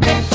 Música